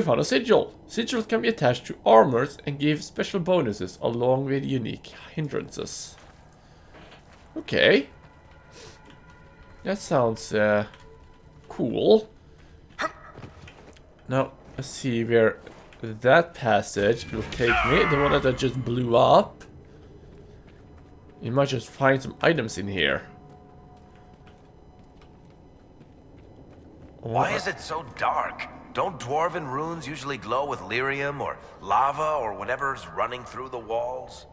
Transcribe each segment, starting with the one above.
We found a sigil. Sigils can be attached to armors and give special bonuses along with unique hindrances. Okay. That sounds uh, cool. Now, let's see where that passage will take me. The one that I just blew up. You might just find some items in here. Why is it so dark? Don't dwarven runes usually glow with lyrium or lava or whatever's running through the walls?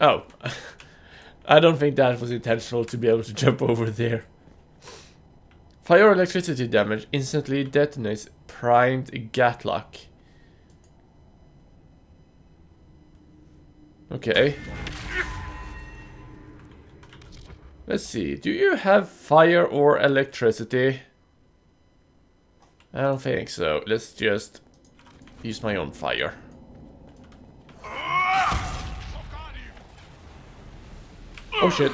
Oh. I don't think that was intentional to be able to jump over there. Fire electricity damage instantly detonates primed Gaatlok. Okay. Let's see. Do you have fire or electricity? I don't think so. Let's just use my own fire. Oh shit.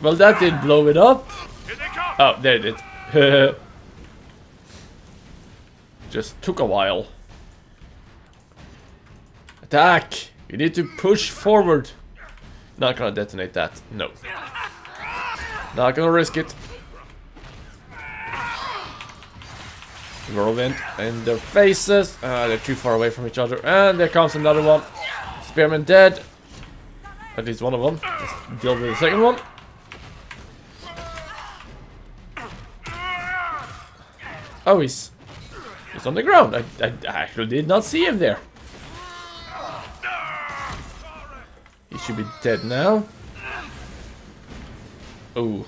Well, that did blow it up. Oh, there it is. Just took a while. Attack! You need to push forward. Not gonna detonate that. No. Not gonna risk it. Whirlwind in their faces. Uh, they're too far away from each other. And there comes another one. Spearman dead. At least one of them. Let's deal with the second one. Oh, he's he's on the ground. I, I, I actually did not see him there. He should be dead now. Oh,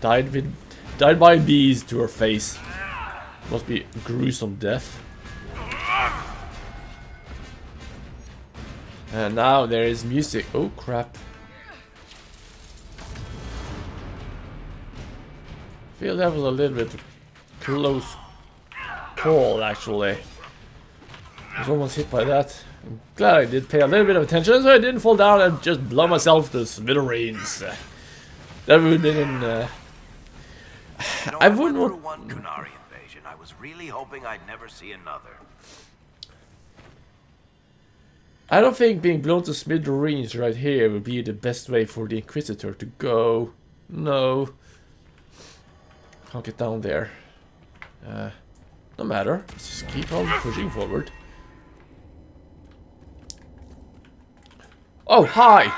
died with died by bees to her face. Must be gruesome death. And now there is music. Oh crap. feel that was a little bit close call actually. I was almost hit by that. I'm glad I did pay a little bit of attention so I didn't fall down and just blow myself to smithereens. That would have been uh, I wouldn't want was really hoping I'd never see another. I don't think being blown to smithereens right here would be the best way for the Inquisitor to go. No. Can't get down there. Uh, no matter. Let's just keep on pushing forward. Oh, hi!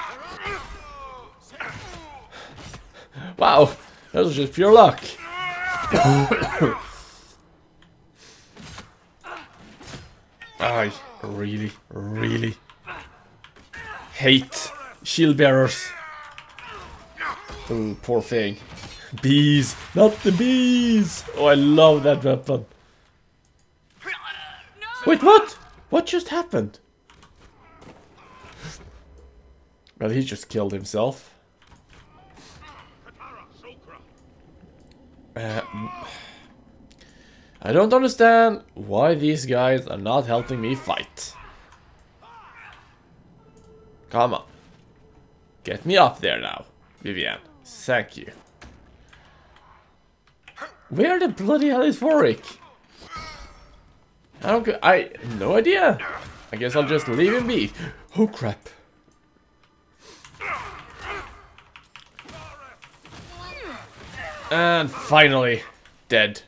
Wow, that was just pure luck. I really, really hate shield bearers. Oh, poor thing. Bees, not the bees! Oh, I love that weapon. Wait, what? What just happened? Well, he just killed himself. Uh, I don't understand why these guys are not helping me fight. Come on. Get me up there now, Vivienne. Thank you. Where the bloody hell is Varric? I don't. I no idea. I guess I'll just leave him be. Oh crap. And finally, dead.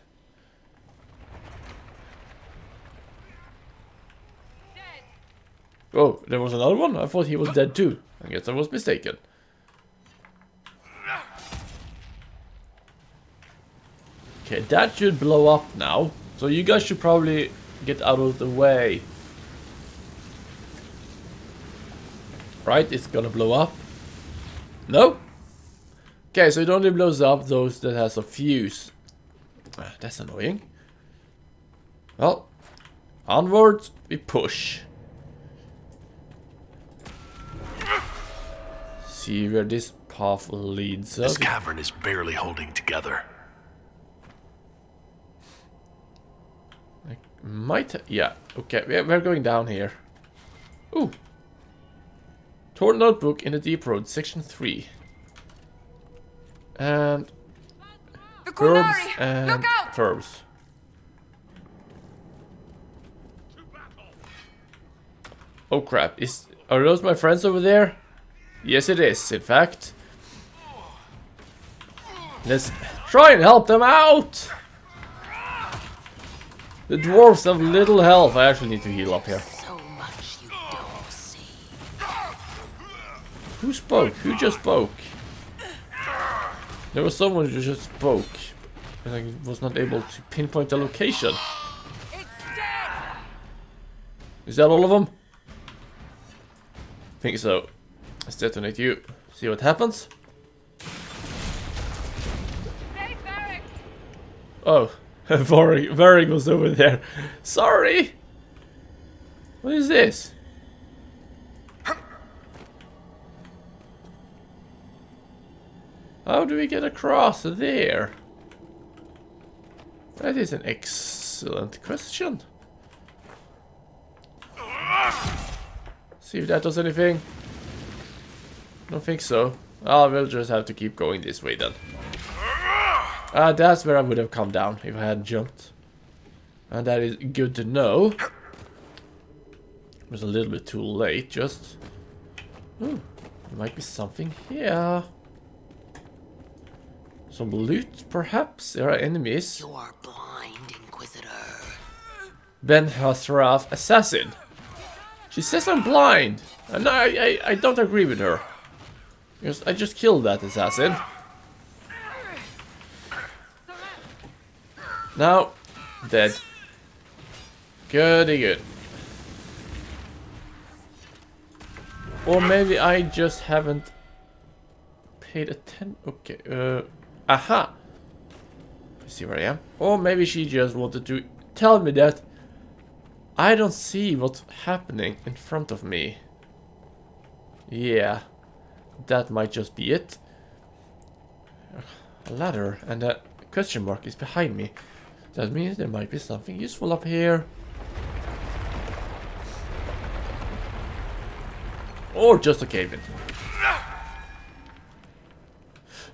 Oh, there was another one? I thought he was dead too. I guess I was mistaken. Okay, that should blow up now. So you guys should probably get out of the way. Right, it's gonna blow up. No? Okay, so it only blows up those that has a fuse. Ah, that's annoying. Well, onwards we push. see where this path leads us. This cavern is barely holding together. I might, yeah, okay, we're going down here. Ooh. Torn notebook in the deep road, section 3. And... Verbs and verbs. Oh crap, is are those my friends over there? Yes it is, in fact. Let's try and help them out! The dwarves have little health. I actually need to heal up here. So much you don't see. Who spoke? Who just spoke? There was someone who just spoke. And I was not able to pinpoint the location. Is that all of them? I think so. Let's detonate you. See what happens. Oh, Varric, Varric was over there. Sorry! What is this? How do we get across there? That is an excellent question. See if that does anything. Don't think so. Oh, we'll just have to keep going this way then. Ah, uh, that's where I would have come down if I hadn't jumped. And that is good to know. It was a little bit too late, just... Ooh, there might be something here. Some loot, perhaps? There are enemies. You are blind, Inquisitor. Ben-Hassrath, assassin. She says I'm blind. And I, I, I don't agree with her. I just killed that assassin. Now, dead. Goody good. Or maybe I just haven't paid attention. Okay, uh, aha. See where I am? Or maybe she just wanted to tell me that I don't see what's happening in front of me. Yeah, that might just be it. A ladder and a question mark is behind me. That means there might be something useful up here. Or just a cave in.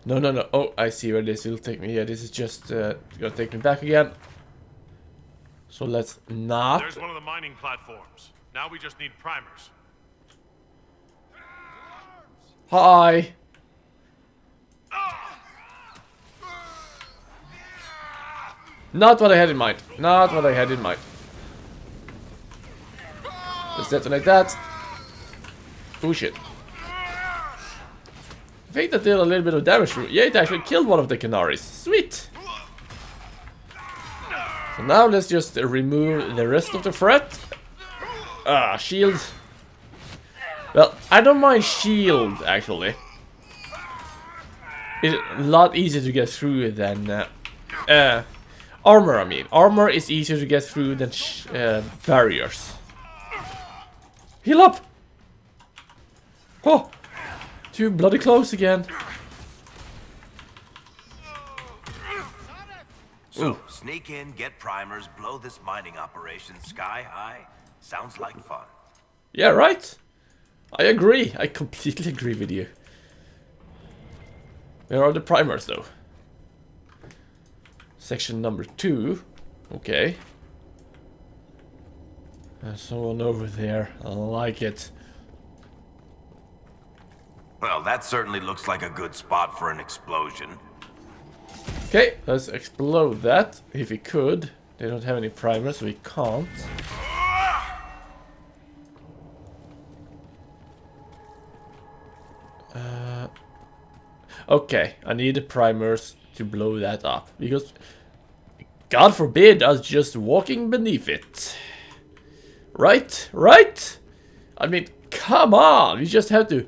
No, no, no. Oh, I see where this will take me. Yeah, this is just uh, gonna take me back again. So let's not. There's one of the mining platforms. Now we just need primers. Hi. Not what I had in mind. Not what I had in mind. Let's detonate that. Oh shit. I think that did a little bit of damage Yeah, it actually killed one of the Qunaris. Sweet! So now let's just remove the rest of the threat. Ah, shield. Well, I don't mind shield, actually. It's a lot easier to get through than... Uh, uh, armor, I mean. Armor is easier to get through than uh, barriers. Heal up! Oh! Too bloody close again. So, sneak in, get primers, blow this mining operation sky high. Sounds like fun. Yeah, right? I agree. I completely agree with you. Where are the primers, though? Section number two. Okay. There's someone over there. I like it. Well, that certainly looks like a good spot for an explosion. Okay, let's explode that, if we could. They don't have any primers, so we can't. Okay, I need the primers to blow that up, because God forbid us just walking beneath it. Right? Right? I mean, come on, we just have to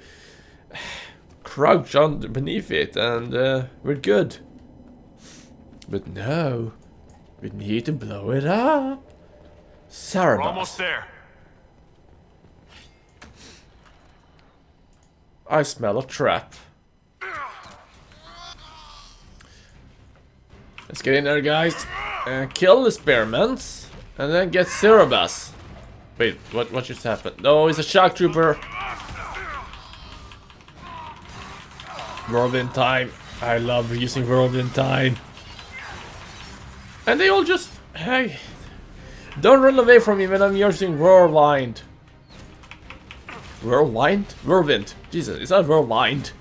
crouch under beneath it and uh, we're good. But no, we need to blow it up. Saarebas. We're almost there. I smell a trap. Let's get in there, guys, and kill the spearments, and then get Saarebas. Wait, what? What just happened? No, it's a shock trooper. World in time. I love using world in time. And they all just... Hey... Don't run away from me when I'm using Whirlwind. Whirlwind? Whirlwind. Jesus, it's not whirlwind.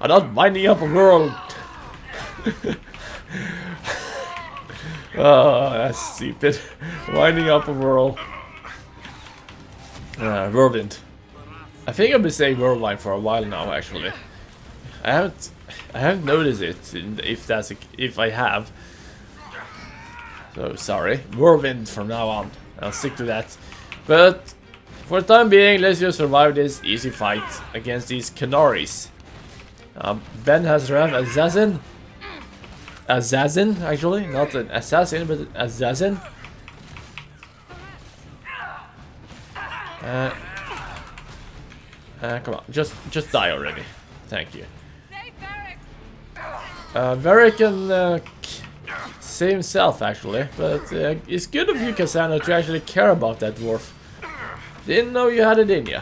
I'm not winding up a world. oh, that's stupid. Winding up a whirl. Uh, whirlwind. I think I've been saying whirlwind for a while now, actually. I haven't, I haven't noticed it. If that's, a, if I have. So sorry. Whirlwind from now on. I'll stick to that. But for the time being, let's just survive this easy fight against these Qunaris. Um, Ben-Hassrath Assassin. Assassin, actually. Not an assassin, but an assassin. Uh, uh, come on, just just die already. Thank you. Uh, Varric can uh, save himself, actually. But uh, it's good of you, Cassandra, to actually care about that dwarf. Didn't know you had it in you.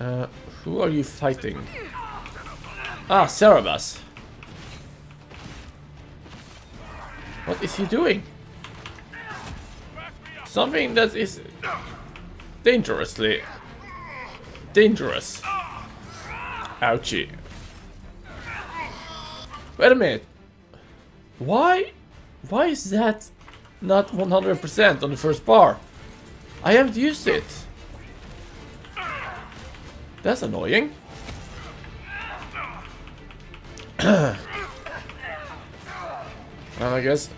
Uh, who are you fighting? Ah, Saarebas. What is he doing? Something that is dangerously dangerous. Ouchie. Wait a minute. Why? Why is that not 100% on the first bar? I haven't used it. That's annoying. well, I guess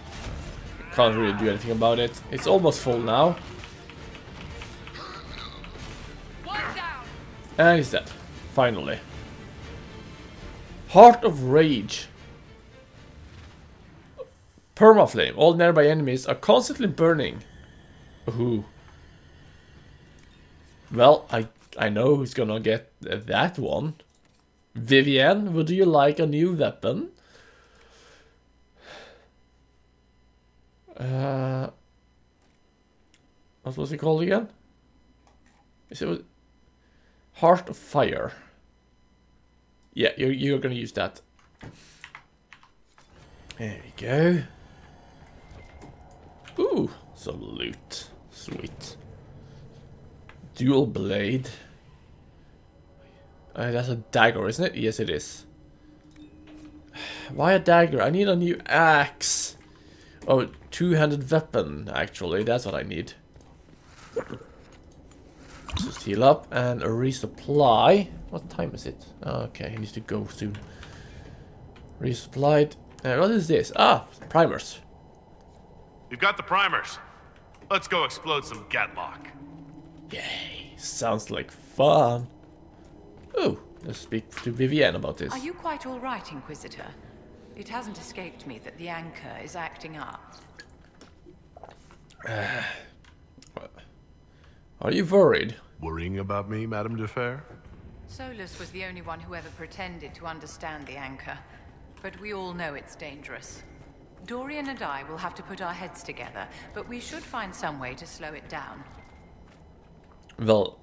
can't really do anything about it. It's almost full now. And he's dead. Finally. Heart of Rage. Permaflame. All nearby enemies are constantly burning. Ooh. Well, I I know who's gonna get that one. Vivienne, would you like a new weapon? Uh, what was it called again? Is it Heart of Fire? Yeah, you're you're gonna use that. There we go. Ooh, some loot. Sweet. Dual blade. Uh, that's a dagger, isn't it? Yes, it is. Why a dagger? I need a new axe. Oh, two-handed weapon, actually. That's what I need. Just heal up and resupply. What time is it? Okay, he needs to go soon. Resupplied. Uh, what is this? Ah, primers. You've got the primers. Let's go explode some Gaatlok. Yay, sounds like fun. Oh, let's speak to Vivienne about this. Are you quite all right, Inquisitor? It hasn't escaped me that the anchor is acting up. Are you worried? Worrying about me, Madame de Fer? Solas was the only one who ever pretended to understand the anchor. But we all know it's dangerous. Dorian and I will have to put our heads together, but we should find some way to slow it down. Well,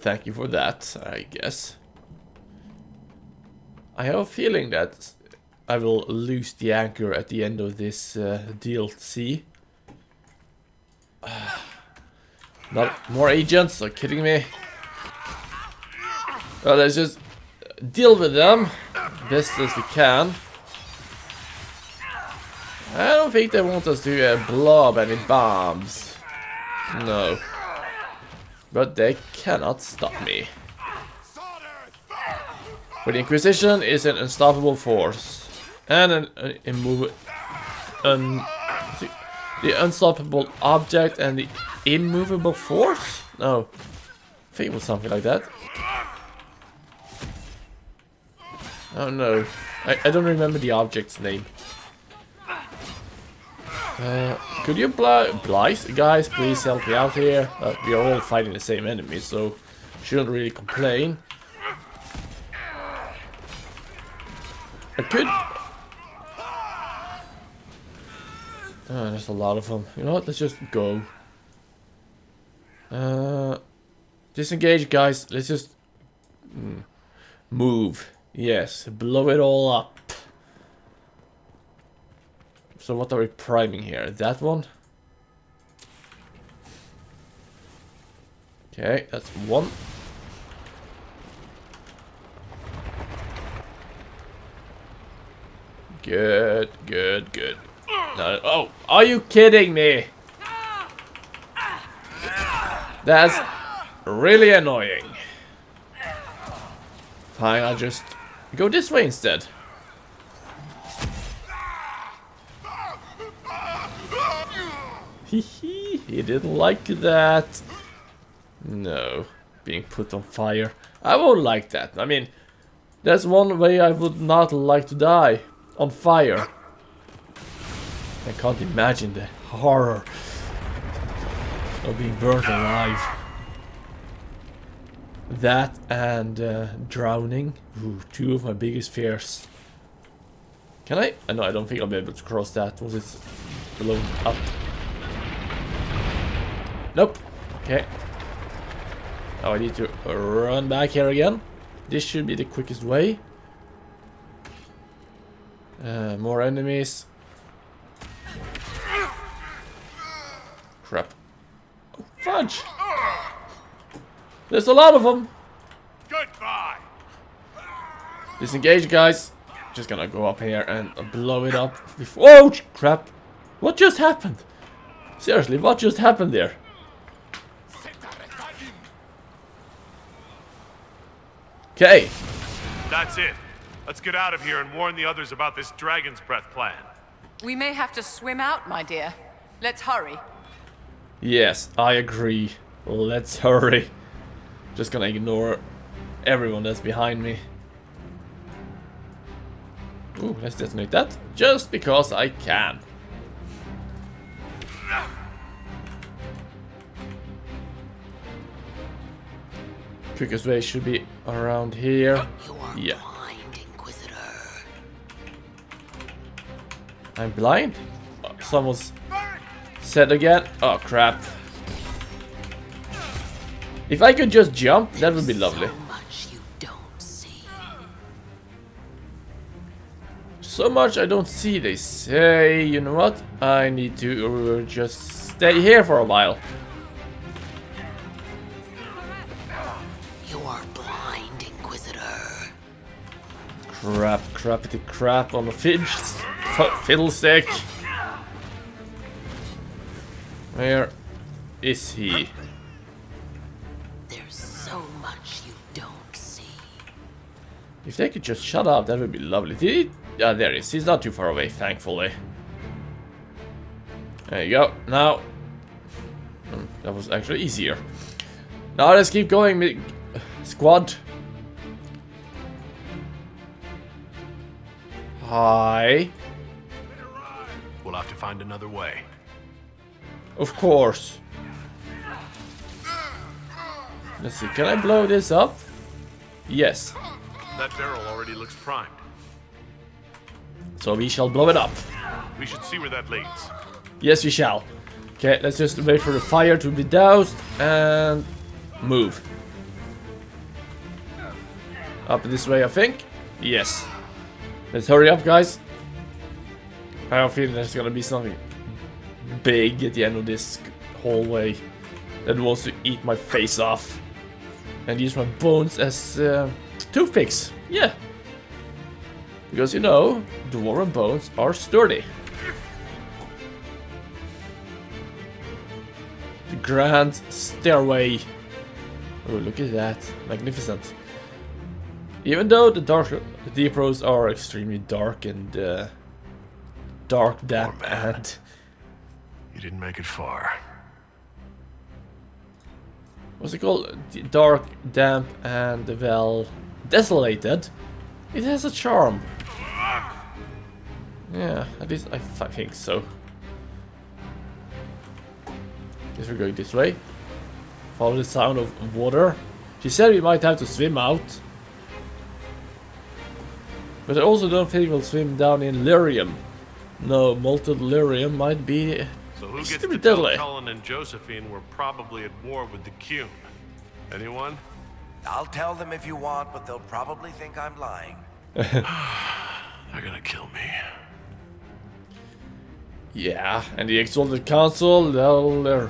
thank you for that, I guess. I have a feeling that I will lose the anchor at the end of this uh, DLC. Not more agents, are you kidding me? Well, let's just deal with them best as we can. I don't think they want us to uh, blow up any bombs. No. But they cannot stop me. But the Inquisition is an unstoppable force. And an, an immovable... Un, the unstoppable object and the immovable force? No. I think it was something like that. Oh no. I, I don't remember the object's name. Uh, could you Blythe? Guys, please help me out here. Uh, we are all fighting the same enemy, so shouldn't really complain. I could... Oh, there's a lot of them. You know what? Let's just go. Uh, disengage, guys. Let's just... Mm, move. Yes, blow it all up. So what are we priming here? That one? Okay, that's one. Good, good, good. No, oh, are you kidding me? That's really annoying. Fine, I'll just go this way instead. Hehe, he didn't like that. No, being put on fire. I won't like that. I mean, that's one way I would not like to die. On fire. I can't imagine the horror of being burnt alive. That and uh, drowning. Ooh, two of my biggest fears. Can I? Uh, no, I don't think I'll be able to cross that. Was it below up? Nope. Okay. Now I need to run back here again. This should be the quickest way. Uh, more enemies. Crap. Oh, fudge! There's a lot of them! Goodbye. Disengage, guys. Just gonna go up here and blow it up. Before oh, crap! What just happened? Seriously, what just happened there? Okay, That's it. Let's get out of here and warn the others about this Dragon's Breath plan. We may have to swim out, my dear. Let's hurry. yes, I agree. Let's hurry. Just gonna ignore everyone that's behind me. Ooh, let's detonate that. Just because I can. Quickest way should be around here. Yeah. blind, Inquisitor. I'm blind? Oh, someone's said again. Oh crap. If I could just jump, that would be lovely. So much you don't see. So much I don't see, they say. You know what? I need to uh, just stay here for a while. Crap, crappity crap on the fidge, fiddlestick. Where is he? There's so much you don't see. If they could just shut up, that would be lovely. Did he? Yeah, there he is. He's not too far away, thankfully. There you go. Now, Hmm, that was actually easier. Now let's keep going, squad. Hi. We'll have to find another way. Of course. Let's see, can I blow this up? Yes. That barrel already looks primed. So we shall blow it up. We should see where that leads. Yes, we shall. Okay, let's just wait for the fire to be doused and move. Up this way, I think. Yes. Let's hurry up, guys. I have a feeling there's gonna be something big at the end of this hallway that wants to eat my face off and use my bones as uh, toothpicks. Yeah. Because you know, dwarven bones are sturdy. The grand stairway. Oh, look at that. Magnificent. Even though the dark, the deep roads are extremely dark and uh, dark, damp, and You didn't make it far. what's it called? D- Dark, damp, and well, desolated. It has a charm. Yeah, at least I, I think so. Guess we're going this way. Follow the sound of water. She said we might have to swim out. But I also don't think we'll swim down in lyrium. No, molten lyrium might be... So who gets Stupid to tell deadly. Cullen and Josephine we're probably at war with the Qun? Anyone? I'll tell them if you want, but they'll probably think I'm lying. They're gonna kill me. Yeah, and the Exalted Council, they'll uh,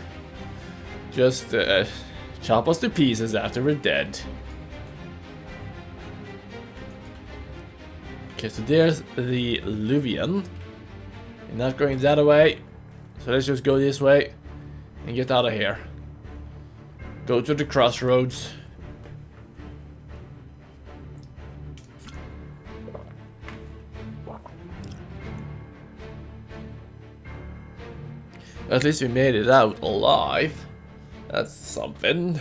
just uh, chop us to pieces after we're dead. Okay, so there's the Eluvian. You're not going that way, so let's just go this way and get out of here. Go to the crossroads. At least we made it out alive. That's something.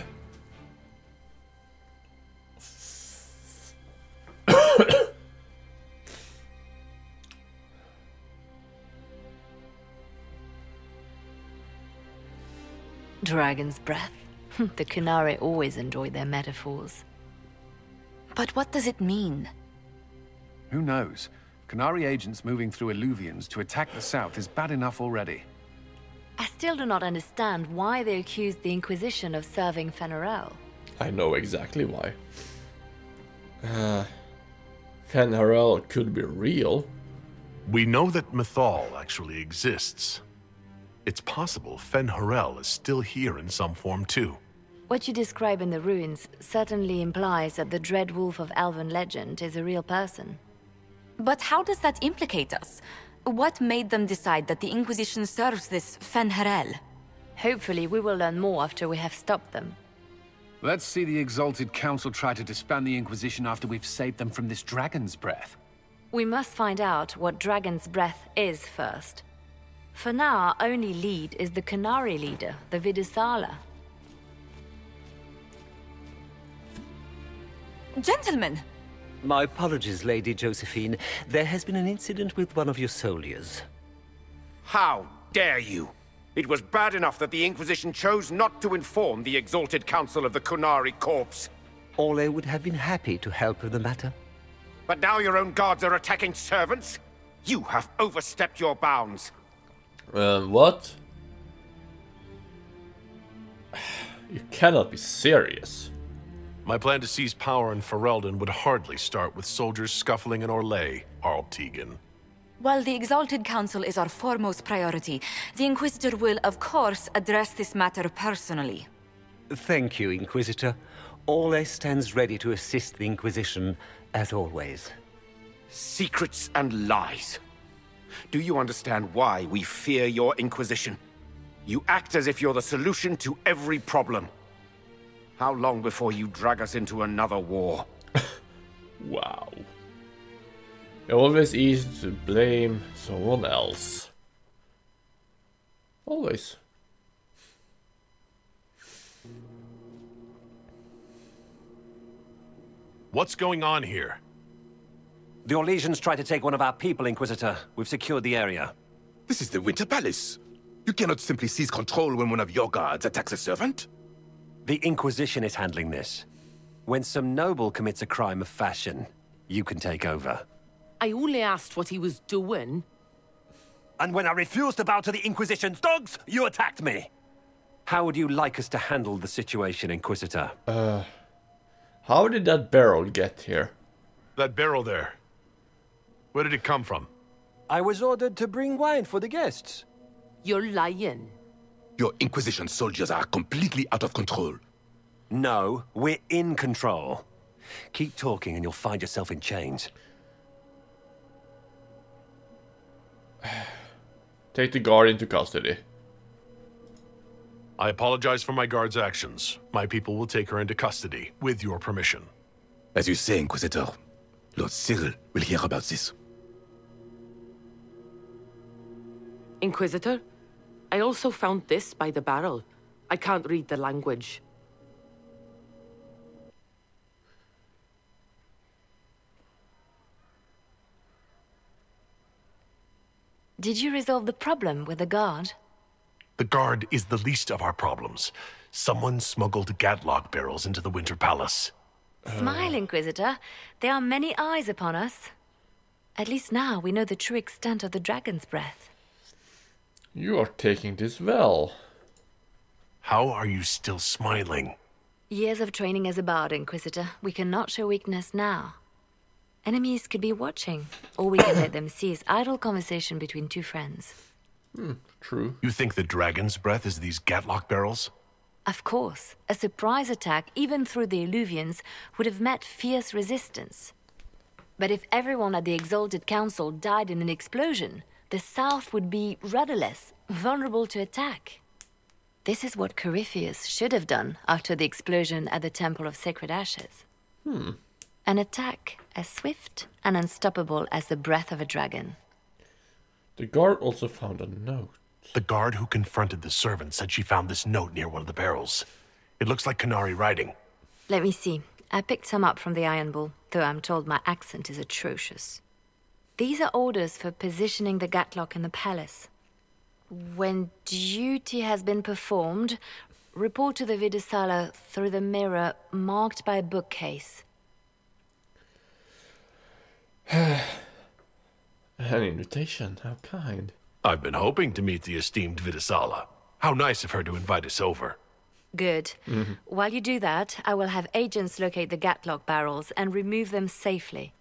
Dragon's breath. the Qunari always enjoy their metaphors. But what does it mean? Who knows? Qunari agents moving through Eluvians to attack the south is bad enough already. I still do not understand why they accused the Inquisition of serving Fen'Harel. I know exactly why. Uh, Fen'Harel could be real. We know that Mythal actually exists. It's possible Fen-Harel is still here in some form too. What you describe in the ruins certainly implies that the Dread Wolf of Elven legend is a real person. But how does that implicate us? What made them decide that the Inquisition serves this Fen Fen'Harel? Hopefully we will learn more after we have stopped them. Let's see the Exalted Council try to disband the Inquisition after we've saved them from this dragon's breath. We must find out what Dragon's Breath is first. For now, our only lead is the Qunari leader, the Viddasala. Gentlemen! My apologies, Lady Josephine. There has been an incident with one of your soldiers. How dare you! It was bad enough that the Inquisition chose not to inform the Exalted Council of the Qunari Corps. Orlais would have been happy to help with the matter. But now your own guards are attacking servants? You have overstepped your bounds. Um, what? You cannot be serious. My plan to seize power in Ferelden would hardly start with soldiers scuffling in Orlais, Arl Teagan. While the Exalted Council is our foremost priority, the Inquisitor will, of course, address this matter personally. Thank you, Inquisitor. Orlais stands ready to assist the Inquisition, as always. Secrets and lies. Do you understand why we fear your Inquisition? You act as if you're the solution to every problem. How long before you drag us into another war? Wow. Always easy to blame someone else. Always. What's going on here? The Orlesians tried to take one of our people, Inquisitor. We've secured the area. This is the Winter Palace. You cannot simply seize control when one of your guards attacks a servant. The Inquisition is handling this. When some noble commits a crime of fashion, you can take over. I only asked what he was doing. And when I refused to bow to the Inquisition's dogs, you attacked me! How would you like us to handle the situation, Inquisitor? Uh, how did that barrel get here? That barrel there. Where did it come from? I was ordered to bring wine for the guests. You're lying. Your Inquisition soldiers are completely out of control. No, we're in control. Keep talking and you'll find yourself in chains. Take the guard into custody. I apologize for my guard's actions. My people will take her into custody, with your permission. As you say, Inquisitor, Lord Cyril will hear about this. Inquisitor, I also found this by the barrel. I can't read the language. Did you resolve the problem with the guard? The guard is the least of our problems. Someone smuggled Gaatlok barrels into the Winter Palace. Smile, Inquisitor. There are many eyes upon us. At least now we know the true extent of the dragon's breath. You are taking this well. How are you still smiling? Years of training as a bard, Inquisitor. We cannot show weakness now. Enemies could be watching, or we can let them see as idle conversation between two friends. Hmm, true. You think the dragon's breath is these Gaatlok barrels? Of course, a surprise attack, even through the Eluvians, would have met fierce resistance. But if everyone at the Exalted Council died in an explosion, the South would be rudderless, vulnerable to attack. This is what Corypheus should have done after the explosion at the Temple of Sacred Ashes. Hmm. An attack as swift and unstoppable as the breath of a dragon. The guard also found a note. The guard who confronted the servant said she found this note near one of the barrels. It looks like Qunari writing. Let me see. I picked some up from the Iron Bull, though I'm told my accent is atrocious. These are orders for positioning the Gaatlok in the palace. When duty has been performed, report to the Viddasala through the mirror marked by a bookcase. An invitation, how kind. I've been hoping to meet the esteemed Viddasala. How nice of her to invite us over. Good. Mm-hmm. While you do that, I will have agents locate the Gaatlok barrels and remove them safely.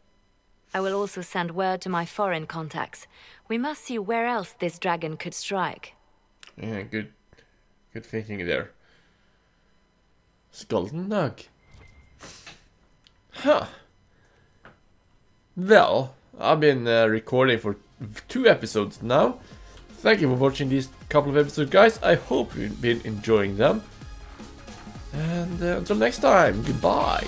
I will also send word to my foreign contacts. We must see where else this dragon could strike. Yeah, good, good thinking there. Golden Nug. Huh. Well, I've been uh, recording for two episodes now. Thank you for watching these couple of episodes, guys. I hope you've been enjoying them. And uh, until next time, goodbye.